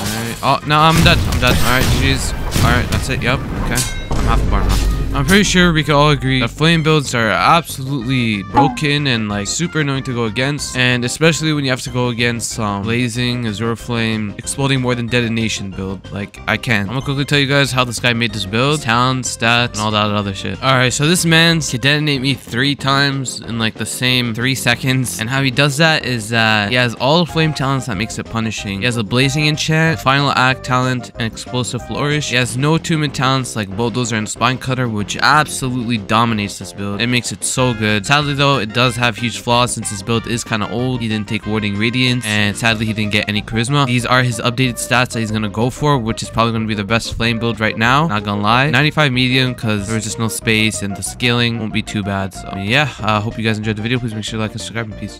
Alright. Oh, no, I'm dead. I'm dead. Alright, GG's. Alright, that's it. Yep. Okay. I'm half a bar now. I'm pretty sure we can all agree that flame builds are absolutely broken and like super annoying to go against. And especially when you have to go against um, Blazing, Azure Flame, Exploding More Than Detonation build. Like, I can. I'm gonna quickly tell you guys how this guy made this build. Talent, stats, and all that other shit. Alright, so this man can detonate me three times in like the same three seconds. And how he does that is that he has all the flame talents that makes it punishing. He has a Blazing Enchant, Final Act talent, and Explosive Flourish. He has no attunement talents like Bulldozer and Spine Cutter, which absolutely dominates this build. It makes it so good. Sadly though, it does have huge flaws since his build is kind of old. He didn't take Warding Radiance, and sadly he didn't get any Charisma. These are his updated stats that he's gonna go for, which is probably gonna be the best flame build right now. Not gonna lie. 95 medium because there's just no space and the scaling won't be too bad. So yeah, I uh, hope you guys enjoyed the video. Please make sure to like and subscribe and peace.